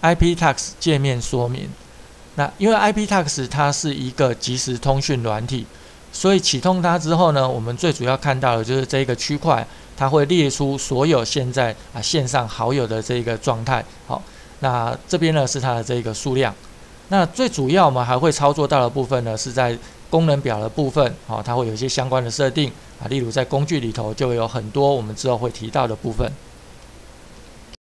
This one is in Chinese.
IP tax 界面说明，那因为 IP tax 它是一个即时通讯软体，所以启动它之后呢，我们最主要看到的就是这个区块，它会列出所有现在啊线上好友的这个状态。好，那这边呢是它的这个数量，那最主要我们还会操作到的部分呢，是在功能表的部分。好，它会有一些相关的设定啊，例如在工具里头就有很多我们之后会提到的部分。